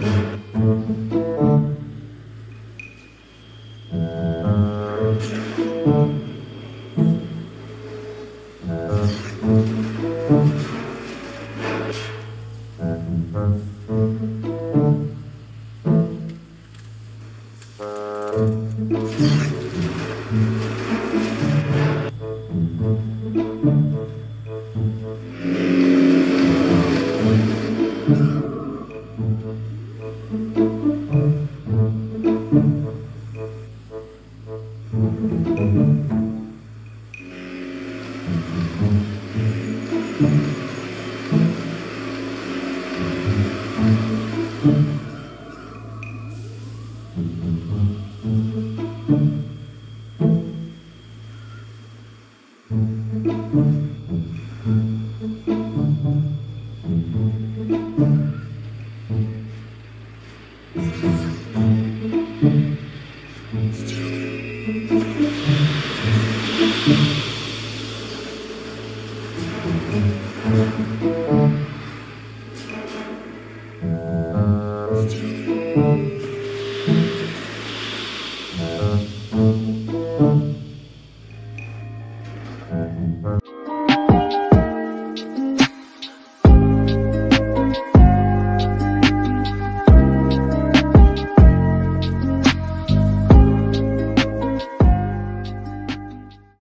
Mm-hmm.